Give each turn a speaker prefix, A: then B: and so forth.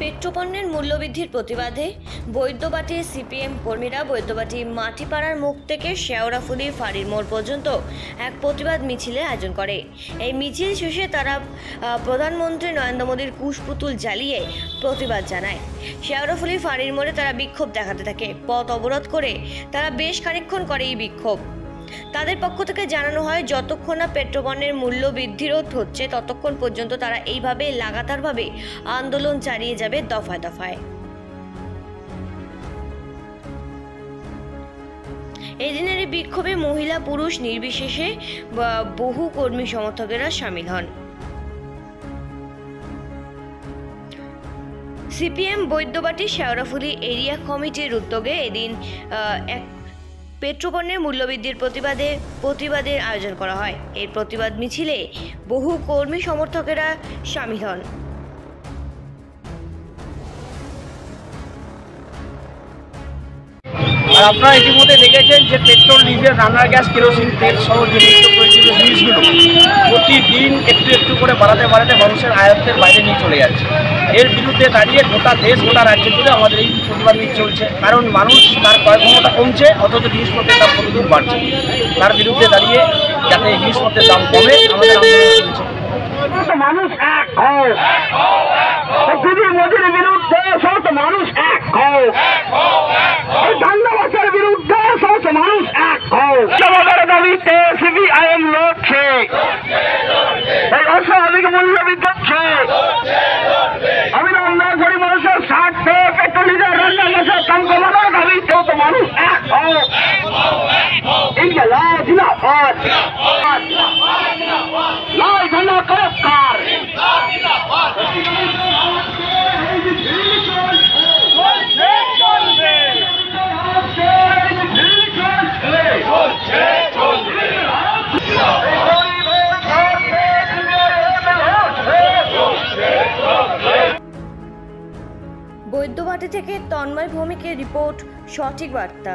A: পেট্রোপণ্যের মূল্যবৃদ্ধির প্রতিবাদে বৈদ্যবাটি সিপিএম কর্মীরা বৈদ্যবাটি মাটিপাড়ার মুখ থেকে শেওড়াফুলি ফাঁড়ির মোড় পর্যন্ত এক প্রতিবাদ মিছিলের আয়োজন করে। এই মিছিল শেষে তারা প্রধানমন্ত্রী নরেন্দ্র মোদীর কুশপুতুল জ্বালিয়ে প্রতিবাদ জানায়। শেওড়াফুলি ফাঁড়ির মোড়ে তারা বিক্ষোভ দেখাতে থাকে। পথ অবরোধ করে তারা বেশ খানিকক্ষণ করে এই বিক্ষোভ। তাদের পক্ষ থেকে জানানো হয়, যতক্ষণ না পেট্রোপণ্যের মূল্য বৃদ্ধি রোধ হচ্ছে, ততক্ষণ পর্যন্ত তারা এইভাবে লাগাতারভাবে আন্দোলন চালিয়ে যাবে দফায় দফায়। এদিনের এই বিক্ষোভে মহিলা, পুরুষ নির্বিশেষে বহু কর্মী সমর্থকেরা সামিল হন। সিপিএম বৈদ্যবাটি শেওড়াফুলি এরিয়া কমিটির উদ্যোগে এদিন এক পেট্রোপণ্যের মূল্যবৃদ্ধির প্রতিবাদে প্রতিবাদের আয়োজন করা হয়। এর প্রতিবাদ মিছিলে বহু কর্মী সমর্থকেরা সামিল হন।
B: আর আপনারা ইতিমধ্যে দেখেছেন যে পেট্রোল, ডিজেল, রান্নার গ্যাস, কেরোসিন, তেল সহ যে প্রয়োজনীয় জিনিসগুলো প্রতিদিন একটু একটু করে বাড়াতে বাড়াতে মানুষের আয়ত্তের বাইরে নিয়ে চলে যাচ্ছে। এর বিরুদ্ধে দাঁড়িয়ে গোটা দেশ, গোটা রাজ্য জুড়ে আমাদের এই প্রতিবাদ মিছিল চলছে। কারণ মানুষ তার ক্রয় ক্ষমতা কমছে, অথচ জিনিসপত্রের দাম প্রতিদিন বাড়ছে। তার বিরুদ্ধে দাঁড়িয়ে যাতে জিনিসপত্রের দাম কমে, আমাদের আন্দোলন চলছে।
C: মানুষ এক হোক দিদি মোদীর বিরুদ্ধে সমস্ত মানুষ এক হোক এই ধান্দাবাসের বিরুদ্ধে সমস্ত মানুষ এক হোক আমাদের দাবিতে সিবিআইএম লড়ছে এই অস্বাভাবিক মূল্য আমি রান্না করি, মানুষের স্বার্থে পেট্রোল ডিজেল রান্না গ্যাসের দাম কমানোর দাবিতে তো মানুষ এক হোক ইনশাল্লাহ জিন্দাবাদ।
A: বৈদ্যবাটি থেকে তন্ময় ভৌমিকের রিপোর্ট সঠিক বার্তা।